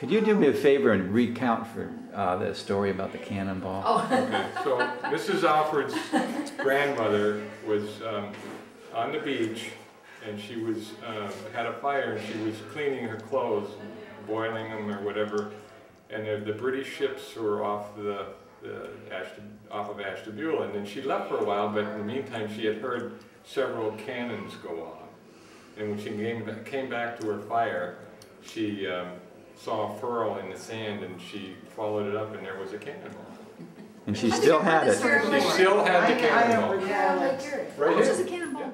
Could you do me a favor and recount for uh, the story about the cannonball? Oh, Okay, so Mrs. Alford's grandmother was um, on the beach and she was, um, had a fire and she was cleaning her clothes, boiling them or whatever. And the, the British ships were off the, the Ashta, off of Ashtabula. And then she left for a while, but in the meantime, she had heard several cannons go off. And when she came, ba- came back to her fire, she um, saw a furrow in the sand and she followed it up and there was a cannonball. And she still had it. She still had the I- I don't cannonball. recall it. like yours. Right Which here. is a cannonball.